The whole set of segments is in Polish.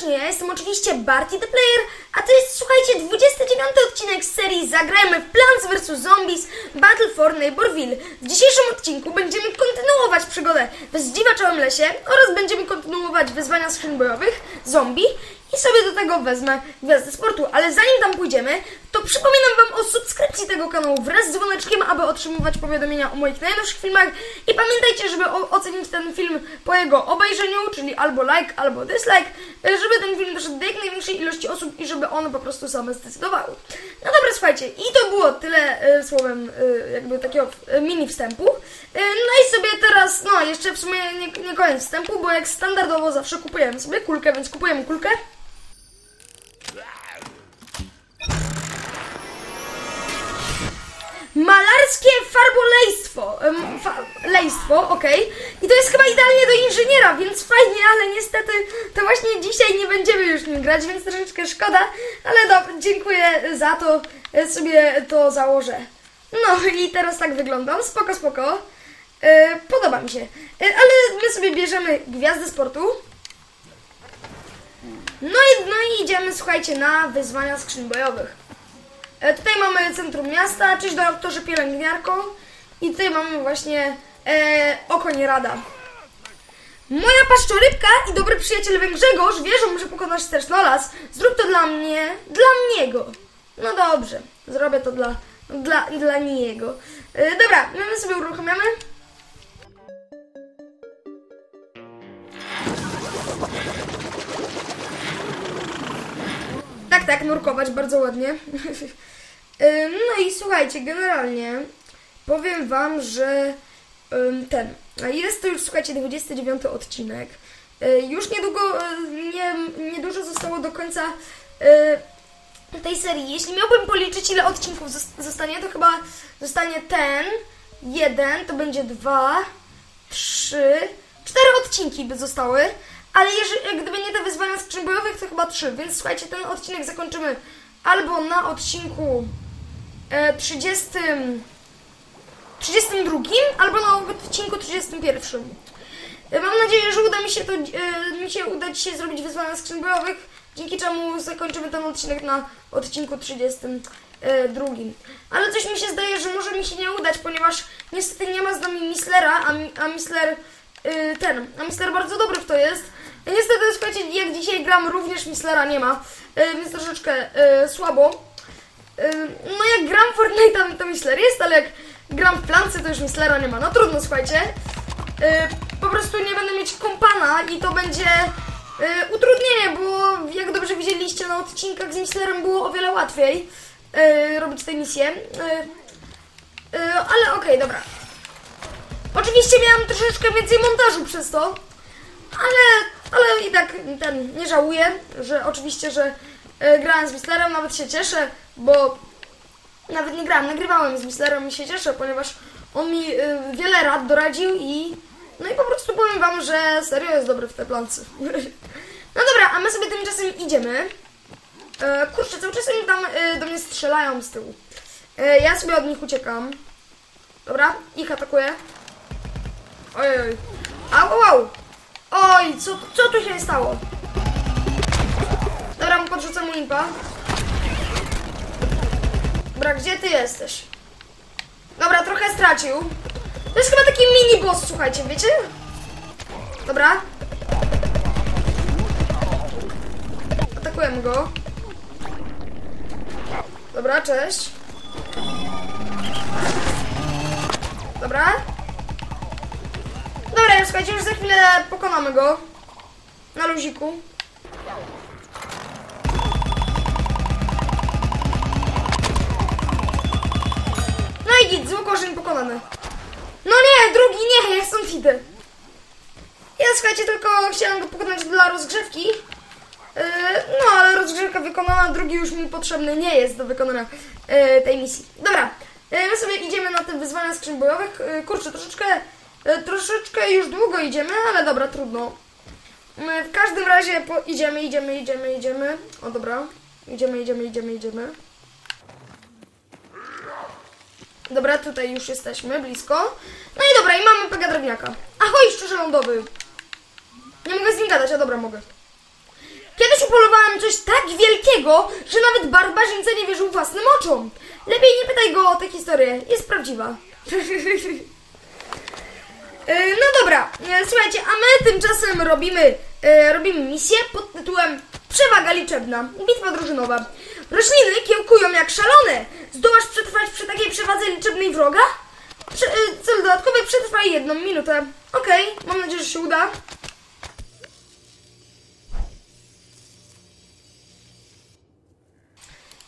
serdecznie. Ja jestem oczywiście Barty the Player, a to jest, słuchajcie, 29 odcinek z serii Zagrajmy w Plants vs. Zombies Battle for Neighborville. W dzisiejszym odcinku będziemy kontynuować przygodę w zdziwaczałym lesie oraz będziemy kontynuować wyzwania skrzyń bojowych, zombie i sobie do tego wezmę Gwiazdę Sportu. Ale zanim tam pójdziemy, to przypominam Wam o subskrypcji tego kanału wraz z dzwoneczkiem, aby otrzymywać powiadomienia o moich najnowszych filmach. I pamiętajcie, żeby ocenić ten film po jego obejrzeniu, czyli albo like, albo dislike, żeby ten film doszedł do jak największej ilości osób i żeby one po prostu same zdecydowały. No dobra, słuchajcie, i to było tyle e, słowem e, jakby takiego e, mini wstępu. No i sobie teraz, no jeszcze w sumie nie, nie koniec wstępu, bo jak standardowo zawsze kupujemy sobie kulkę, więc kupujemy kulkę. Malarskie farbolejstwo. Fa lejstwo, okej. I to jest chyba idealnie do inżyniera, więc fajnie, ale niestety to właśnie dzisiaj nie będziemy już nim grać, więc troszeczkę szkoda. Ale dobra, dziękuję za to. e, Sobie to założę. No i teraz tak wyglądam. Spoko, spoko. E, podoba mi się. E, ale my sobie bierzemy gwiazdę sportu. No i, no i idziemy, słuchajcie, na wyzwania skrzyń bojowych. E, tutaj mamy centrum miasta, cześć doktorze pielęgniarko. I tutaj mamy właśnie e, oko nierada. Moja paszczorybka i dobry przyjaciel Węgrzegorz wierzą, że pokonasz Stersnolas. Zrób to dla mnie, dla niego. No dobrze, zrobię to dla, dla, dla niego. E, dobra, my sobie uruchamiamy. Tak, nurkować bardzo ładnie. No i słuchajcie, generalnie powiem wam, że ten, jest to już, słuchajcie, 29 odcinek. Y, Już niedługo, y, nie, niedużo zostało do końca y, tej serii. Jeśli miałbym policzyć, ile odcinków zos- zostanie, to chyba zostanie ten, jeden, to będzie dwa, trzy, cztery odcinki by zostały. Ale jeżeli, gdyby nie te wyzwania skrzyń bojowych, to chyba trzy. Więc słuchajcie, ten odcinek zakończymy albo na odcinku e, 30, 32, albo na odcinku 31. E, Mam nadzieję, że uda mi się to e, mi się uda dzisiaj zrobić wyzwania skrzyń bojowych, dzięki czemu zakończymy ten odcinek na odcinku 32. Ale coś mi się zdaje, że może mi się nie udać, ponieważ niestety nie ma z nami Mislera, a, a Misler ten, a Misler bardzo dobry w to jest. I niestety, słuchajcie, jak dzisiaj gram, również Mislera nie ma, y, więc troszeczkę y, słabo. Y, no jak gram Fortnite'a, to Misler jest, ale jak gram w plance, to już Mislera nie ma. No trudno, słuchajcie. Y, po prostu nie będę mieć kompana i to będzie y, utrudnienie, bo jak dobrze widzieliście na odcinkach z Mislerem było o wiele łatwiej y, robić. Y, y, ale okej, dobra. Oczywiście miałam troszeczkę więcej montażu przez to, ale, ale i tak ten, nie żałuję, że oczywiście, że e, grałem z Whistlerem, nawet się cieszę, bo nawet nie grałem, nagrywałem z Whistlerem i się cieszę, ponieważ on mi e, wiele rad doradził i no i po prostu powiem wam, że serio jest dobry w te plance. no dobra, a my sobie tymczasem idziemy. E, kurczę, cały czas oni tam e, do mnie strzelają z tyłu. E, ja sobie od nich uciekam. Dobra, ich atakuję. Oj, oj. Au, au, au. Oj, co, co tu się stało? Dobra, mu podrzucę mu impa. Dobra, gdzie ty jesteś? Dobra, trochę stracił. To jest chyba taki mini boss, słuchajcie, wiecie? Dobra. Atakujemy go. Dobra, cześć. Dobra. Już słuchajcie, już za chwilę pokonamy go. Na luziku. No i git, złokorzeń pokonany. No nie, drugi nie, ja stąd idę. Ja słuchajcie, tylko chciałam go pokonać dla rozgrzewki. Yy, no, ale rozgrzewka wykonana, drugi już mi potrzebny nie jest do wykonania yy, tej misji. Dobra, yy, my sobie idziemy na te wyzwania skrzyń bojowych. Yy, kurczę, troszeczkę, troszeczkę już długo idziemy, ale dobra, trudno. My w każdym razie po, idziemy, idziemy, idziemy, idziemy. O dobra, idziemy, idziemy, idziemy, idziemy. Dobra, tutaj już jesteśmy, blisko. No i dobra, i mamy pega drewniaka. Ahoj, szczerze lądowy. Nie mogę z nim gadać, a dobra, mogę. Kiedyś upolowałem coś tak wielkiego, że nawet barbarzyńca nie wierzył własnym oczom. Lepiej nie pytaj go o tę historię, jest prawdziwa. E, No dobra, e, słuchajcie, a my tymczasem robimy, e, robimy misję pod tytułem Przewaga liczebna, bitwa drużynowa. Rośliny kiełkują jak szalone. Zdołasz przetrwać przy takiej przewadze liczebnej wroga? Prze, cel dodatkowy przetrwaj jedną minutę. Okej, mam nadzieję, że się uda.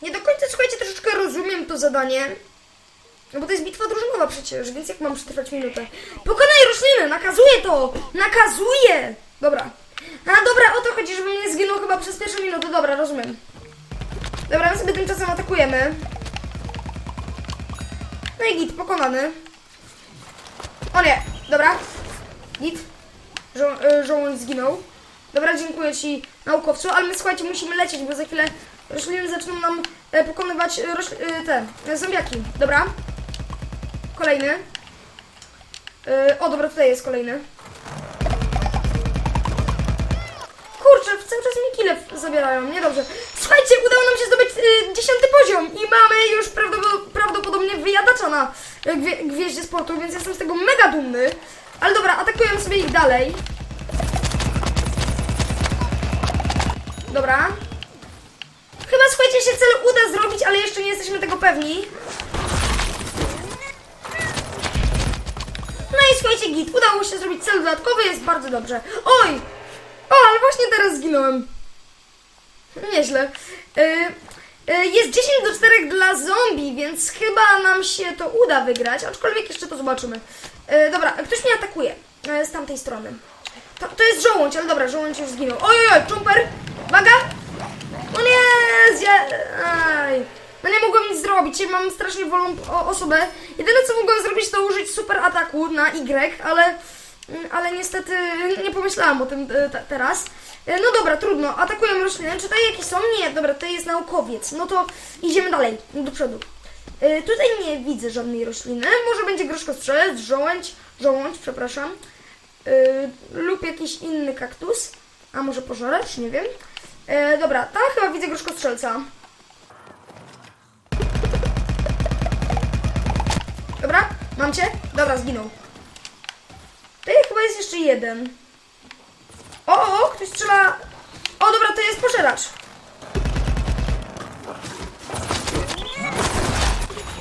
Nie do końca, słuchajcie, troszeczkę rozumiem to zadanie. No bo to jest bitwa drużynowa przecież, więc jak mam przetrwać minutę? Pokonaj rośliny, nakazuję to! Nakazuję! Dobra. A dobra, o to chodzi, żebym nie zginął chyba przez pierwszą minutę. Dobra, rozumiem. Dobra, my sobie tymczasem atakujemy. No i git, pokonany. O nie, dobra. Git. Żo y, żołądź zginął. Dobra, dziękuję Ci, naukowcu, ale my słuchajcie, musimy lecieć, bo za chwilę rośliny zaczną nam e, pokonywać e, e, te e, zombiaki. Dobra. Kolejny. E, o, dobra, tutaj jest kolejny. Kurczę, cały czas mi kile zabierają, niedobrze. Słuchajcie, udało nam się zdobyć y, dziesiąty poziom i mamy już prawdopo- prawdopodobnie wyjadacza na y, gwie gwieździe sportu, więc jestem z tego mega dumny. Ale dobra, atakujemy sobie ich dalej. Dobra. Chyba, słuchajcie, się cel uda zrobić, ale jeszcze nie jesteśmy tego pewni. Słuchajcie, git, udało się zrobić cel dodatkowy, jest bardzo dobrze. Oj! O, ale właśnie teraz zginąłem. Nieźle. Y, y, jest 10 do 4 dla zombie, więc chyba nam się to uda wygrać, aczkolwiek jeszcze to zobaczymy. Y, dobra, ktoś mnie atakuje z tamtej strony. To, to jest żołądź, ale dobra, żołądź już zginął. Oj, oj, oj, jumper! Uwaga! O nie! Zja... Aj. No nie mogłem nic zrobić, mam strasznie wolną osobę. Jedyne co mogłem zrobić to użyć super ataku na Y, ale, mm, ale niestety nie pomyślałam o tym e, te- teraz. E, No dobra, trudno, atakujemy rośliny. Czy tutaj jakieś są? Nie, dobra, to jest naukowiec. No to idziemy dalej, do przodu. E, Tutaj nie widzę żadnej rośliny. Może będzie groszkostrzelec, żołędź, żołądź, przepraszam. Lub jakiś inny kaktus. A może pożaracz, nie wiem. Dobra, tam chyba widzę groszkostrzelca. Dobra, mam cię? Dobra, zginął. Tutaj chyba jest jeszcze jeden. O, o, o, ktoś strzela. O, dobra, to jest pożeracz.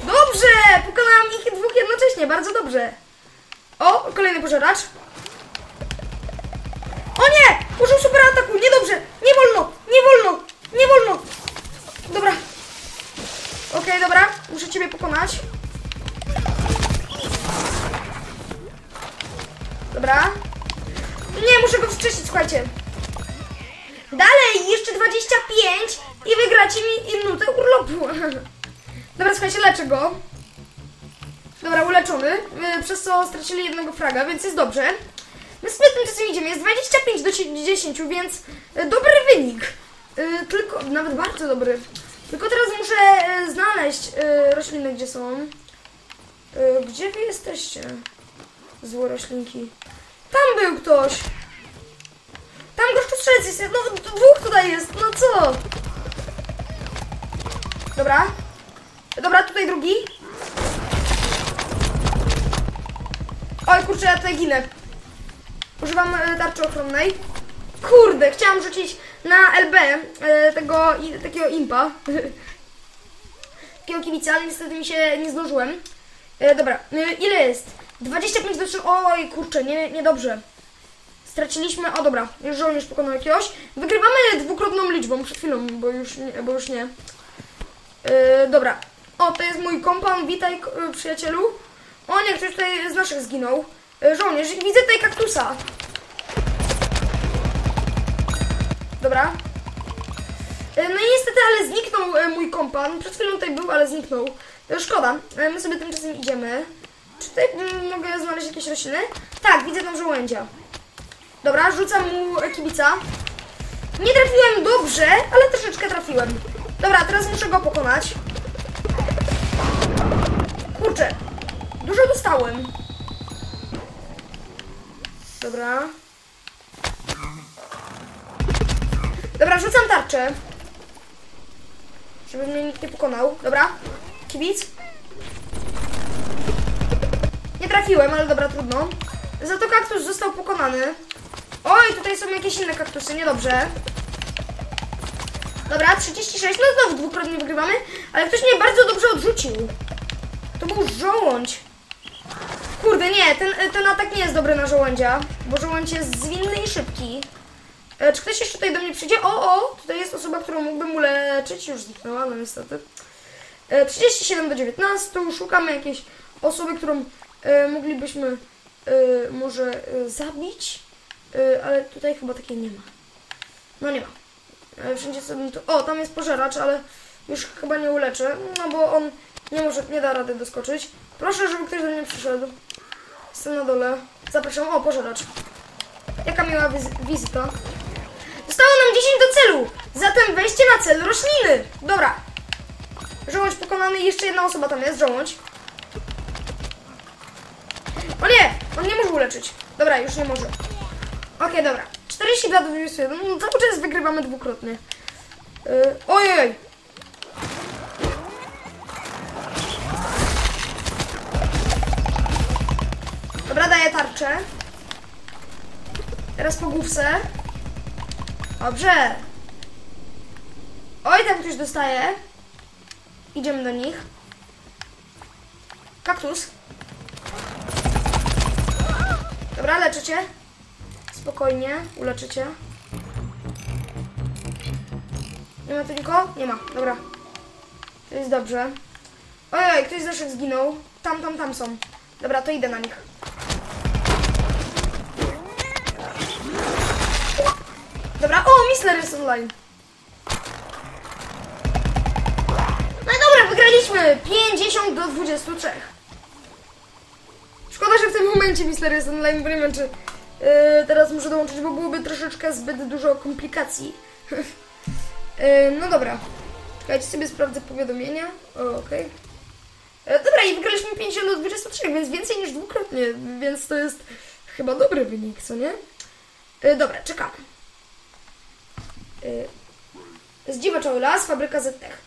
Dobrze! Pokonałam ich dwóch jednocześnie, bardzo dobrze. O, kolejny pożeracz. O nie! Użył super ataku, niedobrze! Nie wolno! Nie wolno! Nie wolno! Dobra. Okej, dobra, muszę ciebie pokonać. Dobra. Nie, muszę go wstrzymać, słuchajcie. Dalej, jeszcze 25 i wygracie mi minutę urlopu. Dobra, słuchajcie, leczę go. Dobra, uleczony, y, przez co stracili jednego fraga, więc jest dobrze. My sobie tymczasem idziemy, jest 25 do 10, więc y, dobry wynik. Y, Tylko, nawet bardzo dobry. Tylko teraz muszę znaleźć rośliny, gdzie są. Gdzie wy jesteście? Złe roślinki. Tam był ktoś. Tam gościu strzelec jest. No, dwóch tutaj jest. No co? Dobra. Dobra, tutaj drugi. Oj, kurczę, ja tutaj ginę. Używam e, tarczy ochronnej. Kurde, chciałam rzucić na LB e, tego, takiego impa. takiego kibica, ale niestety mi się nie zdążyłem. E, dobra, ile jest? 25 do 3. Oj, kurczę, nie, niedobrze. Straciliśmy. O dobra, już żołnierz pokonał jakiegoś. Wygrywamy dwukrotną liczbą przed chwilą, bo już nie. Bo już nie. E, dobra. O, to jest mój kompan. Witaj, e, przyjacielu. O nie, ktoś tutaj z naszych zginął. E, żołnierz, widzę tutaj kaktusa. Dobra. No i niestety, ale zniknął mój kompan. Przed chwilą tutaj był, ale zniknął. Szkoda. My sobie tymczasem idziemy. Czy tutaj mm, mogę znaleźć jakieś rośliny? Tak, widzę tam żołędzia. Dobra, rzucam mu kibica. Nie trafiłem dobrze, ale troszeczkę trafiłem. Dobra, teraz muszę go pokonać. Kurczę, dużo dostałem. Dobra. Dobra, rzucam tarczę. Żeby mnie nikt nie pokonał. Dobra. Kibic. Nie trafiłem, ale dobra, trudno. Za to kaktus został pokonany. Oj, tutaj są jakieś inne kaktusy, niedobrze. Dobra, 36, no znowu dwukrotnie wygrywamy, ale ktoś mnie bardzo dobrze odrzucił. To był żołądź. Kurde, nie, ten, ten atak nie jest dobry na żołędzia, bo żołądź jest zwinny i szybki. E, czy ktoś jeszcze tutaj do mnie przyjdzie? O, o, tutaj jest osoba, którą mógłbym uleczyć, już zniknęła, no niestety. E, 37 do 19, szukamy jakiejś osoby, którą e, moglibyśmy e, może e, zabić, e, ale tutaj chyba takiej nie ma. No nie ma. E, Wszędzie sobie to... O, tam jest pożeracz, ale już chyba nie uleczę, no bo on nie może, nie da rady doskoczyć. Proszę, żeby ktoś do mnie przyszedł. Jestem na dole. Zapraszam. O, pożeracz. Jaka miła wiz- wizyta. Zostało nam 10 do celu. Zatem wejście na cel rośliny. Dobra. Żołądź pokonany. Jeszcze jedna osoba tam jest. Żołądź. O nie! On nie może uleczyć. Dobra, już nie może. Okej, dobra. 42 do 21. No, cały czas wygrywamy dwukrotnie. Yy, ojej! Dobra, daję tarczę. Teraz po główce. Dobrze. Oj, tam ktoś dostaje. Idziemy do nich. Kaktus. Dobra, leczycie. Spokojnie, uleczycie. Nie ma tu nikogo? Nie ma, dobra. To jest dobrze. Ojej, ktoś z zginął. Tam, tam, tam są. Dobra, to idę na nich. Dobra, o, Missler jest online. No i dobra, wygraliśmy 50 do 23. Szkoda, że w tym momencie Missler jest online, bo nie wiem, czy yy, teraz muszę dołączyć, bo byłoby troszeczkę zbyt dużo komplikacji. yy, no dobra. Czekajcie, sobie sprawdzę powiadomienia. Okej. E, Dobra, i wygraliśmy 50 do 23, więc więcej niż dwukrotnie, więc to jest chyba dobry wynik, co nie? E, Dobra, czekamy. E, Zdziwaczały las, fabryka ZTech.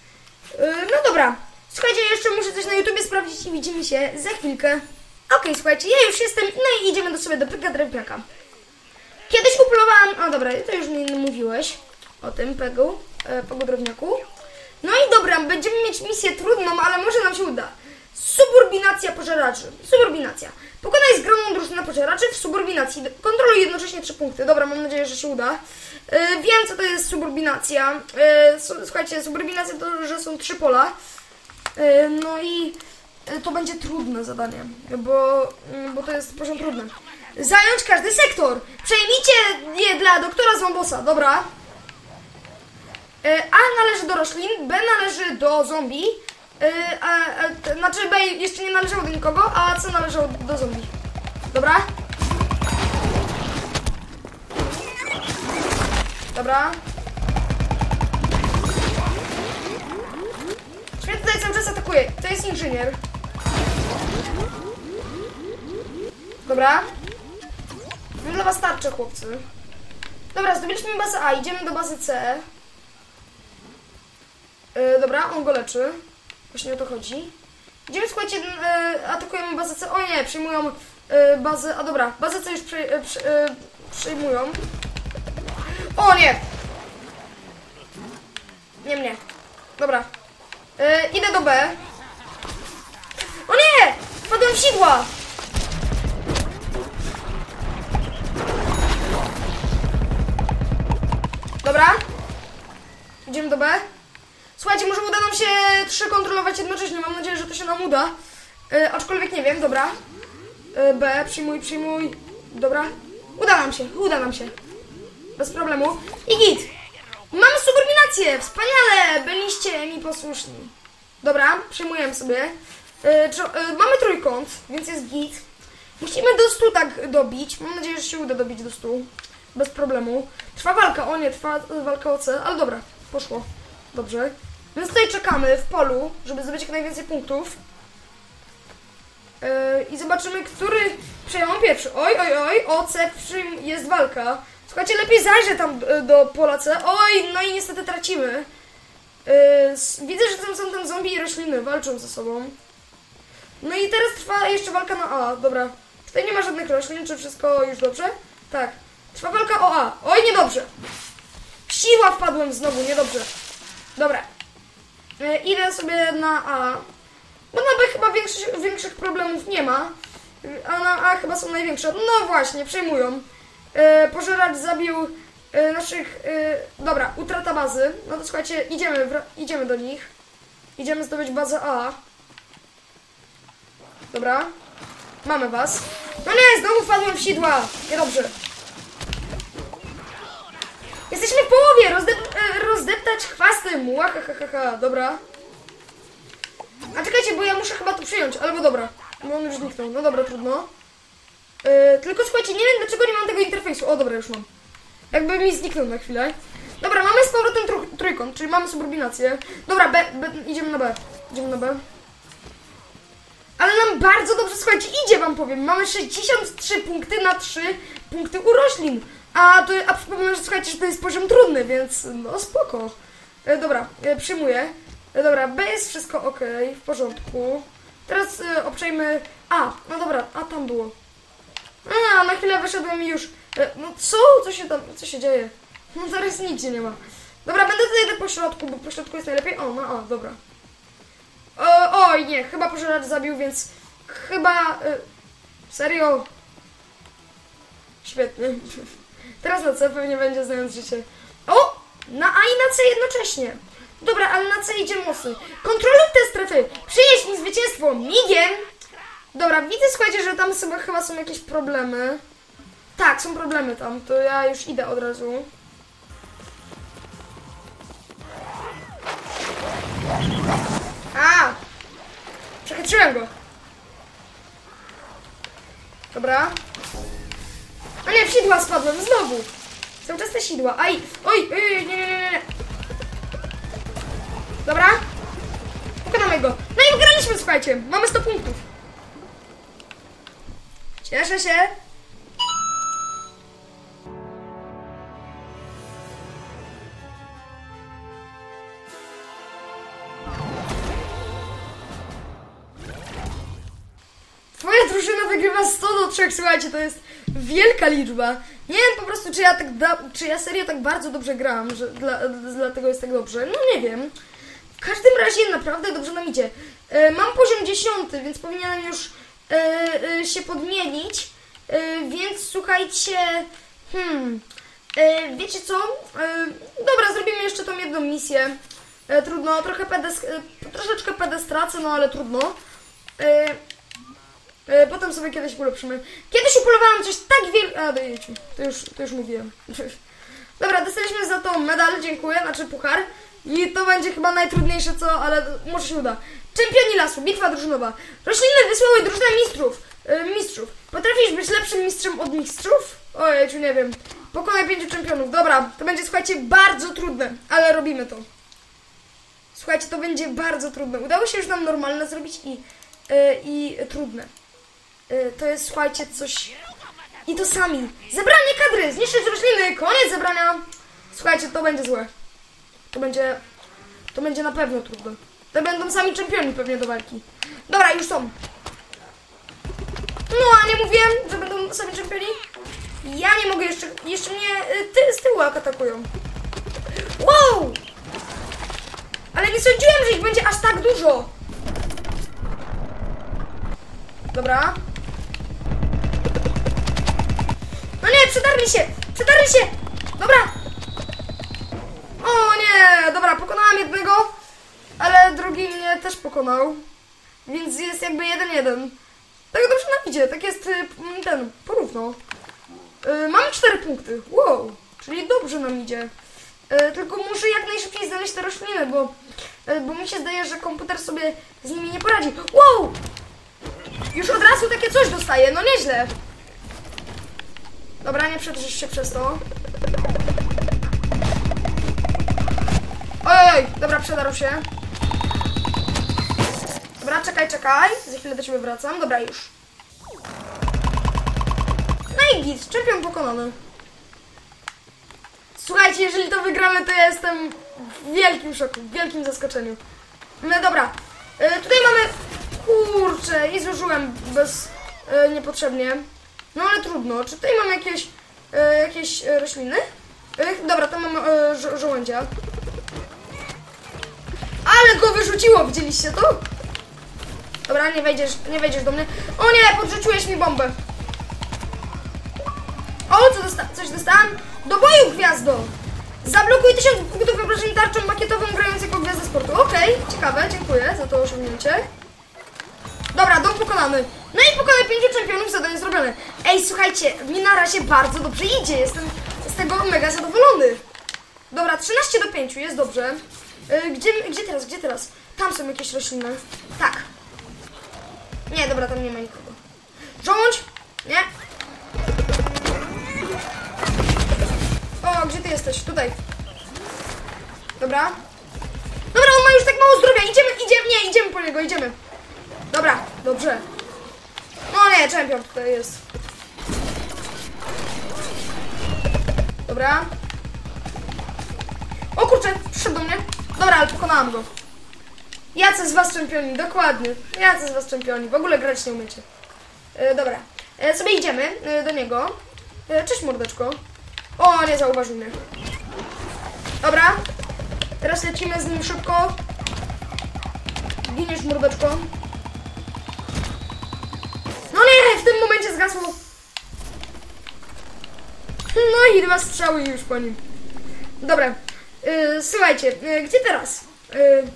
E, No dobra, słuchajcie, jeszcze muszę coś na YouTubie sprawdzić i widzimy się za chwilkę. Okej, słuchajcie, ja już jestem, no i idziemy do sobie do Pyka Drewniaka. Kiedyś upolowałam, a dobra, to już mi mówiłeś o tym, Pegu, e, Pegu Drewniaku. No i dobra, będziemy mieć misję trudną, ale może nam się uda. Suburbinacja pożeraczy. Suburbinacja. Pokonaj zgraną drużynę pożeraczy w suburbinacji. Kontroluj jednocześnie trzy punkty. Dobra, mam nadzieję, że się uda. Yy, wiem, co to jest suburbinacja. Yy, su- słuchajcie, suburbinacja to, że są trzy pola. Yy, no i to będzie trudne zadanie, bo, yy, bo to jest poziom trudny. Zająć każdy sektor. Przejmijcie je dla doktora Zombosa. Dobra. E, A należy do roślin, B należy do zombie, e, a, a, znaczy B jeszcze nie należało do nikogo, a C należało do zombie. Dobra? Dobra. Świat tutaj cały czas atakuje. To jest inżynier. Dobra. Dla was tarczę, chłopcy. Dobra, zdobyliśmy bazę A, idziemy do bazy C. E, dobra, on go leczy. Właśnie o to chodzi. Idziemy, słuchajcie, e, atakujemy bazę C. O nie, przejmują e, bazę... A dobra, bazę C już przej, e, prze, e, przejmują. O nie! Nie mnie. Dobra. Idę do B. W sidła! Dobra. Idziemy do B. Słuchajcie, może uda nam się trzy kontrolować jednocześnie. Mam nadzieję, że to się nam uda. E, aczkolwiek nie wiem, dobra. E, B, przyjmuj, przyjmuj. Dobra. Uda nam się, uda nam się. Bez problemu. I git. Mamy suburbinację. Wspaniale. Byliście mi posłuszni. Dobra, przyjmujemy sobie. E, czo- e, mamy trójkąt, więc jest git. Musimy do 100 tak dobić. Mam nadzieję, że się uda dobić do 100. Bez problemu. Trwa walka, o nie, trwa e, walka o C, ale dobra, poszło. Dobrze. Więc tutaj czekamy w polu, żeby zdobyć jak najwięcej punktów. Yy, I zobaczymy, który przejął pierwszy. Oj, oj, oj, o C przyjm- jest walka. Słuchajcie, lepiej zajrzę tam e, do pola C. Oj, no i niestety tracimy. E, s- Widzę, że tam są ten zombie i rośliny, walczą ze sobą. No i teraz trwa jeszcze walka na A, dobra. Tutaj nie ma żadnych roślin, czy wszystko już dobrze? Tak. Trwa walka o A. Oj, niedobrze. Siła wpadłem znowu, niedobrze. Dobra. E, idę sobie na A. Bo na B chyba większych, większych problemów nie ma. A na A chyba są największe. No właśnie, przejmują. E, zabił e, naszych... E, dobra, utrata bazy. No to słuchajcie, idziemy, idziemy do nich. Idziemy zdobyć bazę A. Dobra. Mamy was. No nie, znowu wpadłem w sidła. Niedobrze. Jesteśmy w połowie! Rozdep e, rozdeptać chwastem! Łahahaha, dobra. A czekajcie, bo ja muszę chyba to przyjąć, albo dobra. Bo on już zniknął. No dobra, trudno. E, tylko słuchajcie, nie wiem dlaczego nie mam tego interfejsu. O, dobra, już mam. Jakby mi zniknął na chwilę. Dobra, mamy z powrotem trój trójkąt, czyli mamy subordynację. Dobra, B, B, idziemy na B. Idziemy na B. Ale nam bardzo dobrze, słuchajcie, idzie wam powiem. Mamy 63 punkty na 3 punkty u roślin. A to, a przypomnę, że słuchajcie, że to jest poziom trudny, więc no spoko. E, dobra, e, przyjmuję. E, dobra, B jest wszystko ok, w porządku. Teraz e, obczajmy A. No dobra, A tam było. A, na chwilę wyszedłem i już. E, no co? Co się tam, co się dzieje? No zaraz nigdzie nie ma. Dobra, będę tutaj po środku, bo po środku jest najlepiej. O, no o, dobra. O, oj, nie, chyba pożeracz zabił, więc chyba... Y, serio? Świetny. Teraz na C pewnie będzie znając życie. O! Na A i na C jednocześnie. Dobra, ale na C idzie mocny. Kontroluj te strefy. Przynieś mi zwycięstwo migiem. Dobra, widzę, słuchajcie, że tam sobie chyba są jakieś problemy. Tak, są problemy tam. To ja już idę od razu. A! Przechytrzyłem go. Dobra. A nie, w sidła spadłem, znowu. Cały czas te sidła. Aj, oj, oj, nie, nie, nie, nie. Dobra. Pokonamy go. No i wygraliśmy, słuchajcie. Mamy 100 punktów. Cieszę się. Wygrywa 100 do 3, słuchajcie, to jest wielka liczba. Nie wiem po prostu, czy ja tak da, czy ja serio tak bardzo dobrze gram, że dla, dlatego jest tak dobrze. No nie wiem. W każdym razie naprawdę dobrze nam idzie. E, mam poziom 10, więc powinienem już e, e, się podmienić. E, więc słuchajcie, hmm, e, wiecie co? E, dobra, zrobimy jeszcze tą jedną misję. Trudno, trochę pedes, troszeczkę pedes tracę, no ale trudno. E, Potem sobie kiedyś ulepszymy. Kiedyś upolowałam coś tak wielkiego. A, dajecie. To już, to już mówiłem. Dobra, dostaliśmy za to medal, dziękuję, znaczy puchar. I to będzie chyba najtrudniejsze co, ale może się uda. Czempioni lasu, bitwa drużynowa. Rośliny wysłały drużynę mistrzów. E, mistrzów. Potrafisz być lepszym mistrzem od mistrzów? Ojej, czy nie wiem. Pokonaj pięciu czempionów. Dobra, to będzie, słuchajcie, bardzo trudne, ale robimy to. Słuchajcie, to będzie bardzo trudne. Udało się już nam normalne zrobić i, e, i trudne. Y, to jest, słuchajcie, coś... I to sami. Zebranie kadry, zniszczyć rośliny, koniec zebrania. Słuchajcie, to będzie złe. To będzie... To będzie na pewno trudne. To będą sami czempioni pewnie do walki. Dobra, już są. No, a nie mówiłem, że będą sami czempioni? Ja nie mogę jeszcze... Jeszcze mnie y, ty, z tyłu atakują. Wow! Ale nie sądziłem, że ich będzie aż tak dużo. Dobra. No nie, przedarli się! Przedarli się! Dobra! O nie! Dobra, pokonałam jednego, ale drugi mnie też pokonał. Więc jest jakby 1-1. Tak dobrze nam idzie, tak jest y, ten, porówno. Y, mamy 4 punkty. Wow! Czyli dobrze nam idzie. Y, tylko muszę jak najszybciej znaleźć te rośliny, bo, y, bo mi się zdaje, że komputer sobie z nimi nie poradzi. Wow! Już od razu takie coś dostaję, no nieźle. Dobra, nie przedrzysz się przez to. Ojej, dobra, przedarł się. Dobra, czekaj, czekaj. Za chwilę do ciebie wracam. Dobra, już. No i git, czempion pokonany. Słuchajcie, jeżeli to wygramy, to ja jestem w wielkim szoku, w wielkim zaskoczeniu. No dobra, e, tutaj mamy... Kurczę, i zużyłem bez... E, niepotrzebnie. No ale trudno. Czy tutaj mam jakieś... E, jakieś e, rośliny? E, dobra, to mam e, żo żołędzia. Ale go wyrzuciło, widzieliście to? Dobra, nie wejdziesz, nie wejdziesz do mnie. O nie, podrzuciłeś mi bombę. O, co dosta coś dostałam? Do boju, gwiazdo! Zablokuj tysiąc punktów obrażeń tarczą makietową grając jako gwiazda sportu. Okej, ciekawe, dziękuję za to osiągnięcie. Dobra, dom pokonany. No i pokonaj pięciu czempionów, zadanie zrobione. Ej, słuchajcie, mi na razie bardzo dobrze idzie, jestem z tego mega zadowolony. Dobra, 13 do 5, jest dobrze. Y, gdzie, gdzie teraz, gdzie teraz? Tam są jakieś rośliny. Tak. Nie, dobra, tam nie ma nikogo. Żołądź? Nie? O, gdzie ty jesteś? Tutaj. Dobra. Dobra, on ma już tak mało zdrowia. Idziemy, idziemy, nie, idziemy po niego, idziemy. Dobra, dobrze. No nie, czempion tutaj jest. Dobra. O kurczę, przyszedł do mnie. Dobra, ale pokonałam go. Jacy z was czempioni, dokładnie. Jacy z was czempioni, w ogóle grać nie umiecie. E, dobra, e, sobie idziemy e, do niego. E, cześć mordeczko. O, nie zauważył mnie. Dobra, teraz lecimy z nim szybko. Giniesz mordeczko. Tym momencie zgasło. No i dwa strzały już po nim. Dobra, yy, słuchajcie, yy, gdzie teraz? Yy,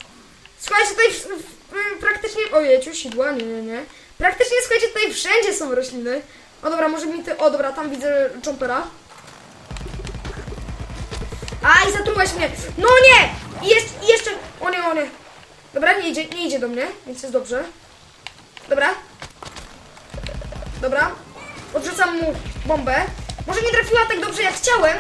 słuchajcie, tutaj w, w, w, praktycznie... Ojeciu, sidła, nie, nie, nie. Praktycznie, słuchajcie, tutaj wszędzie są rośliny. O dobra, może mi ty... O dobra, tam widzę jumpera. Aj, zatrułaś mnie. No nie! I jeszcze, i jeszcze... O nie, o nie. Dobra, nie idzie, nie idzie do mnie, więc jest dobrze. Dobra. Dobra. Odrzucam mu bombę. Może nie trafiła tak dobrze jak chciałem,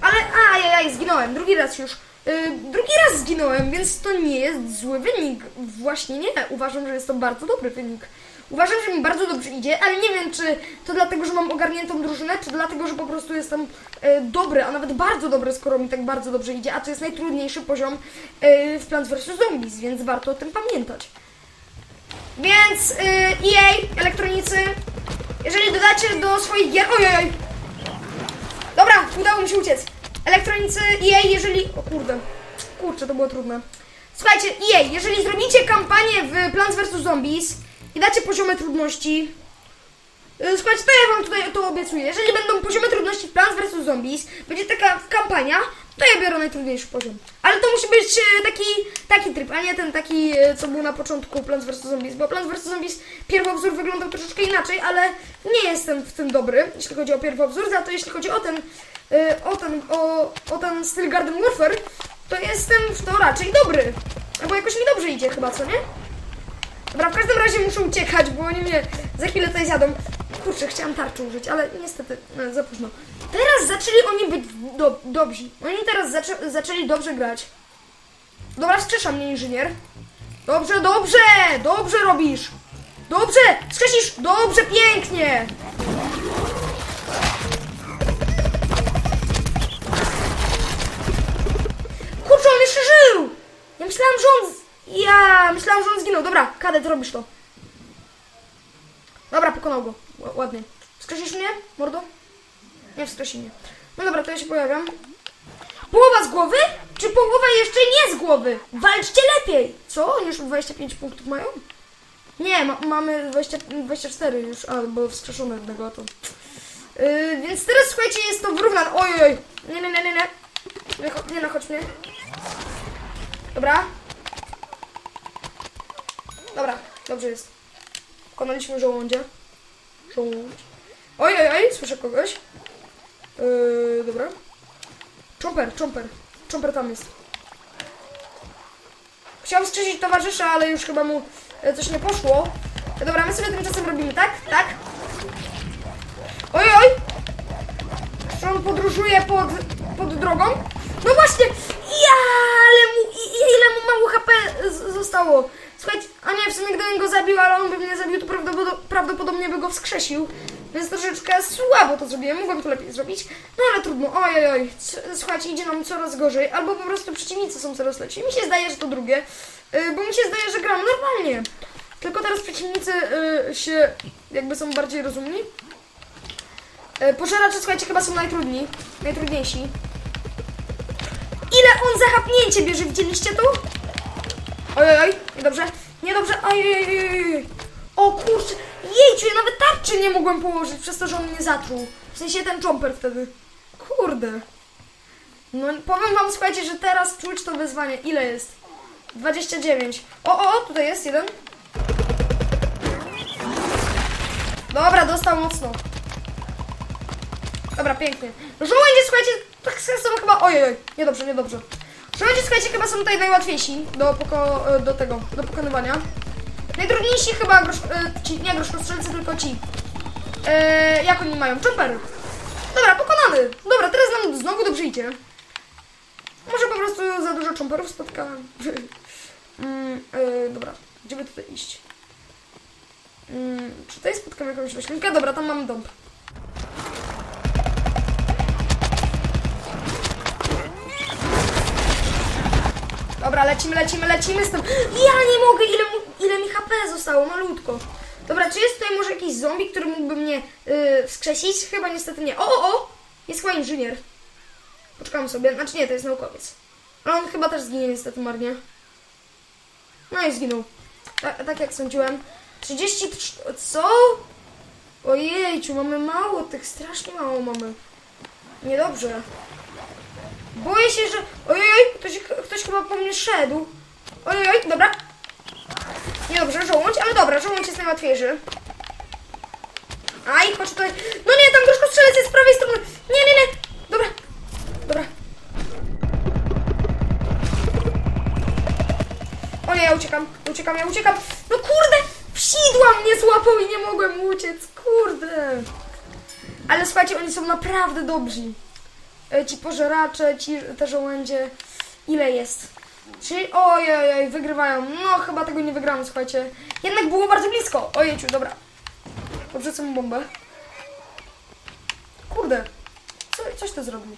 ale ajajaj, zginąłem. Drugi raz już. Yy, drugi raz zginąłem, więc to nie jest zły wynik. Właśnie nie. Uważam, że jest to bardzo dobry wynik. Uważam, że mi bardzo dobrze idzie, ale nie wiem, czy to dlatego, że mam ogarniętą drużynę, czy dlatego, że po prostu jestem e, dobry, a nawet bardzo dobry, skoro mi tak bardzo dobrze idzie, a to jest najtrudniejszy poziom e, w Plants vs. Zombies, więc warto o tym pamiętać. Więc e, EA, elektronicy, jeżeli dodacie do swoich gier... Ojej! Dobra, udało mi się uciec. Elektronicy EA, jeżeli... O kurde, kurczę, to było trudne. Słuchajcie, EA, jeżeli zrobicie kampanię w Plants vs. Zombies i dacie poziomy trudności... Yy, Słuchajcie, to ja wam tutaj to obiecuję. Jeżeli będą poziomy trudności w Plants vs. Zombies, będzie taka kampania, to ja biorę najtrudniejszy poziom. Ale to musi być e, taki, taki tryb, a nie ten taki, e, co był na początku Plants vs. Zombies, bo Plants vs. Zombies pierwowzór wyglądał troszeczkę inaczej, ale nie jestem w tym dobry, jeśli chodzi o pierwowzór, za to jeśli chodzi o ten, e, o ten, o, o ten styl Garden Warfare, to jestem w to raczej dobry. Bo jakoś mi dobrze idzie chyba, co nie? Dobra, w każdym razie muszę uciekać, bo oni mnie za chwilę tutaj zjadą. Kurczę, chciałam tarczę użyć, ale niestety no, za późno. Teraz zaczęli oni być do, dobrzy. Oni teraz zaczę, zaczęli dobrze grać. Dobra, wskrzesza mnie inżynier. Dobrze, dobrze! Dobrze robisz! Dobrze! Wskrzesisz! Dobrze, pięknie! Kurczę, on jeszcze żył! Ja myślałam, że on... Ja myślałam, że on zginął. Dobra, kadet, robisz to. Dobra, pokonał go. Ładnie. Wskrzesisz mnie, mordo? Nie wskrzesi mnie. No dobra, to ja się pojawiam. Połowa z głowy? Czy połowa jeszcze nie z głowy? Walczcie lepiej! Co? Już 25 punktów mają? Nie, ma, mamy 20, 24 już, a, bo wskrzeszone jednego to. Yy, więc teraz słuchajcie, jest to wyrównane. Ojoj! Nie, nie, nie, nie, nie. Nie, nie nachodź mnie. Dobra. Dobra, dobrze jest. Pokonaliśmy żołądzie. Żołądź. Oj, oj, oj, słyszę kogoś. Yy, dobra. Chomper, chomper. Chomper tam jest. Chciałam skrzesić towarzysza, ale już chyba mu e, coś nie poszło. E, Dobra, my sobie tymczasem robimy tak, tak. Oj, oj. Czy on podróżuje pod, pod drogą? No właśnie! Ja, ale mu, ile mu mało HP zostało. Słuchajcie, a nie, w sumie gdybym go zabił, ale on by mnie zabił, to prawdopodobnie, by go wskrzesił. Więc troszeczkę słabo to zrobiłem, mogłem to lepiej zrobić, no ale trudno, oj, oj, słuchajcie, idzie nam coraz gorzej, albo po prostu przeciwnicy są coraz lepsi. Mi się zdaje, że to drugie, yy, bo mi się zdaje, że gram normalnie. Tylko teraz przeciwnicy yy, się jakby są bardziej rozumni. Yy, pożeracze, słuchajcie, chyba są najtrudni, najtrudniejsi. Ile on zahapnięcie bierze, widzieliście tu? Oj, oj, niedobrze, niedobrze, oj, oj, oj, oj, oj. O kurczę, jejciu, ja nawet tarczy nie mogłem położyć przez to, że on mnie zatruł. W sensie ten jumper wtedy. Kurde. No powiem wam, słuchajcie, że teraz czuć to wyzwanie. Ile jest? 29. O, o, tutaj jest jeden. Dobra, dostał mocno. Dobra, pięknie. Żołędzie, słuchajcie, tak są chyba... Ojej, oj, niedobrze, niedobrze. Żołędzie, słuchajcie, chyba są tutaj najłatwiejsi do, poko... do tego, do pokonywania. Najtrudniejsi chyba grosz, e, ci, nie groszkostrzelcy, tylko ci. E, jak oni mają? Jumper. Dobra, pokonany. Dobra, teraz nam znowu dobrze idzie. Może po prostu za dużo jumperów spotkałem. mm, e, dobra, gdzie by tutaj iść? Mm, czy tutaj spotkam jakąś roślinkę? Dobra, tam mamy dąb. Dobra, lecimy, lecimy, lecimy z tym. Ja nie mogę, ile, ile mi HP zostało, malutko. Dobra, czy jest tutaj może jakiś zombie, który mógłby mnie yy, wskrzesić? Chyba niestety nie. O, o, o! Jest chyba inżynier. Poczekam sobie. Znaczy nie, to jest naukowiec. Ale on chyba też zginie niestety marnie. No i zginął. Tak jak sądziłem. 33... Co? Ojejciu, mamy mało tych, strasznie mało mamy. Niedobrze. Boję się, że... Ojej, ktoś, ktoś chyba po mnie szedł. Ojej, dobra. Niedobrze, żołądź, ale dobra, żołądź jest najłatwiejszy. Aj, chodź tutaj. No nie, tam troszkę strzelec jest z prawej strony. Nie, nie, nie. Dobra, dobra. O nie, ja uciekam, uciekam, ja uciekam. No kurde, wsidła mnie złapał i nie mogłem uciec, kurde. Ale słuchajcie, oni są naprawdę dobrzy. E, Ci pożeracze, ci te żołędzie. Ile jest? Czyli, ojej, oj, wygrywają. No, chyba tego nie wygramy, słuchajcie. Jednak było bardzo blisko. Ojejciu, dobra. Podrzucę mu bombę. Kurde. Co, coś to zrobił.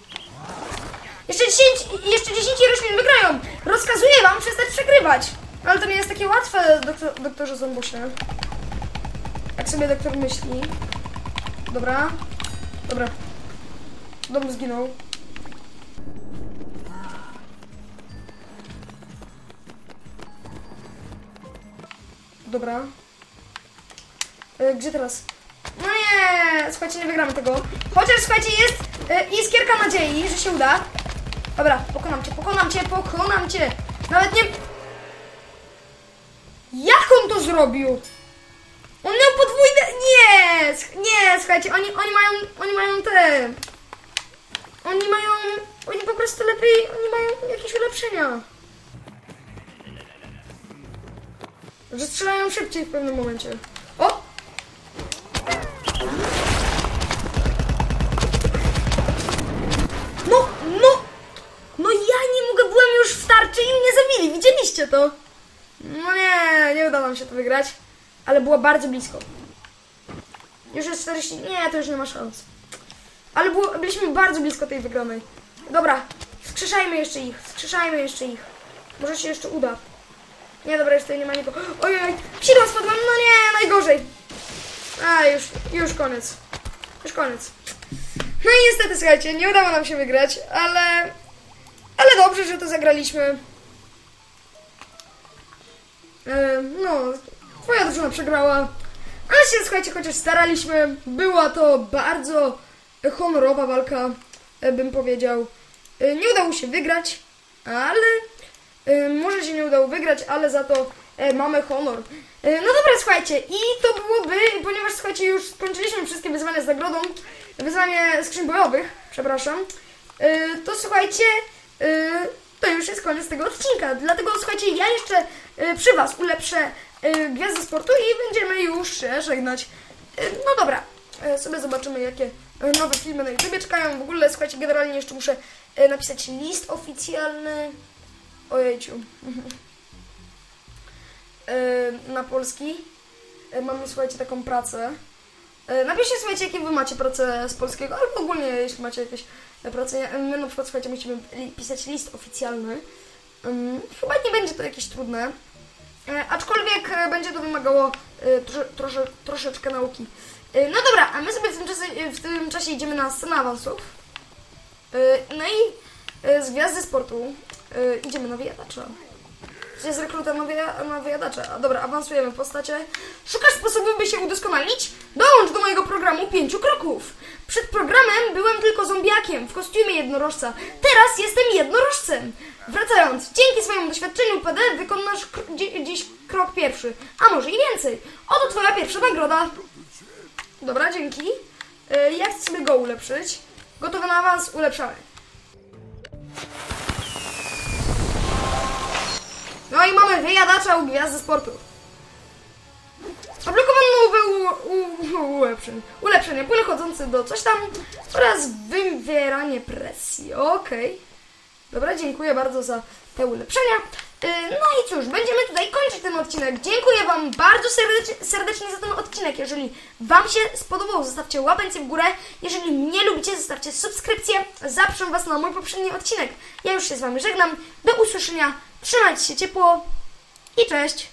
Jeszcze 10, jeszcze 10 roślin wygrają. Rozkazuję wam przestać przegrywać. Ale to nie jest takie łatwe, doktor, doktorze Zombusie. Jak sobie doktor myśli. Dobra. Dobra. Dom zginął. Dobra. E, gdzie teraz? No nie, słuchajcie, nie wygramy tego. Chociaż, słuchajcie, jest e, iskierka nadziei, że się uda. Dobra, pokonam cię, pokonam cię, pokonam cię. Nawet nie... Jak on to zrobił? On miał podwójne... Nie! Nie, słuchajcie, oni, oni mają... Oni mają te... Oni mają... Oni po prostu lepiej... Oni mają jakieś ulepszenia. Że strzelają szybciej w pewnym momencie. O! No, no! No ja nie mogę, byłem już w tarczy i mnie zabili, widzieliście to? No nie, nie udało nam się to wygrać, ale było bardzo blisko. Już jest 40, nie, to już nie ma szans. Ale było, byliśmy bardzo blisko tej wygranej. Dobra, wskrzeszajmy jeszcze ich, wskrzeszajmy jeszcze ich. Może się jeszcze uda. Nie, dobra, tutaj nie ma nikogo. Ojej, oj, sidła spadłam, no nie, najgorzej. A, już, już koniec. Już koniec. No i niestety, słuchajcie, nie udało nam się wygrać, ale... Ale dobrze, że to zagraliśmy. E, no, twoja drużyna przegrała. Ale się, słuchajcie, chociaż staraliśmy. Była to bardzo honorowa walka, e, bym powiedział. E, Nie udało się wygrać, ale... e, Może się nie udało wygrać, ale za to mamy honor. No dobra, słuchajcie, i to byłoby, ponieważ słuchajcie, już skończyliśmy wszystkie wyzwania z nagrodą, wyzwanie skrzyń bojowych, przepraszam, to słuchajcie, to już jest koniec tego odcinka. Dlatego słuchajcie, ja jeszcze przy Was ulepszę gwiazdy sportu i będziemy już się żegnać. No dobra, sobie zobaczymy, jakie nowe filmy na YouTube czekają. W ogóle, słuchajcie, generalnie jeszcze muszę e, napisać list oficjalny. Ojejciu. E, na polski. E, Mamy, słuchajcie, taką pracę. E, Napiszcie, słuchajcie, jakie wy macie prace z polskiego, albo ogólnie, jeśli macie jakieś e, prace. My na przykład, słuchajcie, musimy pisać list oficjalny. Ym, Chyba nie będzie to jakieś trudne. E, aczkolwiek e, będzie to wymagało e, trosze, troszeczkę nauki. E, no dobra, a my sobie w tym czasie, e, w tym czasie idziemy na scenę awansów. E, no i z gwiazdy sportu idziemy na wyjadacza. Gdzie z rekruta na, na wyjadacza. A dobra, awansujemy postacie. Szukasz sposobu, by się udoskonalić? Dołącz do mojego programu pięciu kroków. Przed programem byłem tylko zombiakiem w kostiumie jednorożca. Teraz jestem jednorożcem. Wracając, dzięki swojemu doświadczeniu PD wykonasz dziś krok pierwszy, a może i więcej. Oto twoja pierwsza nagroda. Dobra, dzięki. Y, Ja chcę sobie go ulepszyć. Gotowy na awans, ulepszamy. No i mamy wyjadacza u Gwiazdy Sportu. U, ulepszeń. Ulepszenie, płyn chodzący do coś tam oraz wywieranie presji. Okej. Dobra, dziękuję bardzo za te ulepszenia. Yy, No i cóż, będziemy tutaj kończyć ten odcinek. Dziękuję Wam bardzo serdecznie, za ten odcinek. Jeżeli Wam się spodobał, zostawcie łapencję w górę. Jeżeli mnie lubicie, zostawcie subskrypcję. Zapraszam Was na mój poprzedni odcinek. Ja już się z Wami żegnam. Do usłyszenia. Trzymajcie się ciepło i cześć.